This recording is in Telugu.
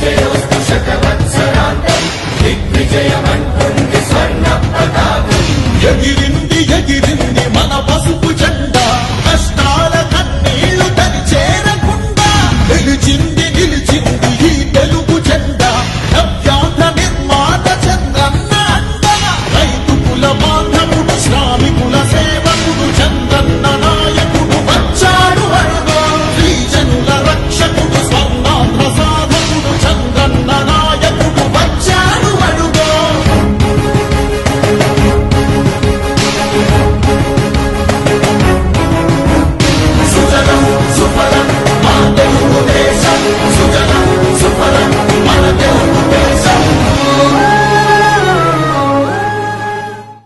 విజయోస్తు శతవత్సరాంతం దిగ్విజయమంటుంది స్వర్ణ ప్రతాపం ఎగిరింది ఎగిరింది మన పసుపు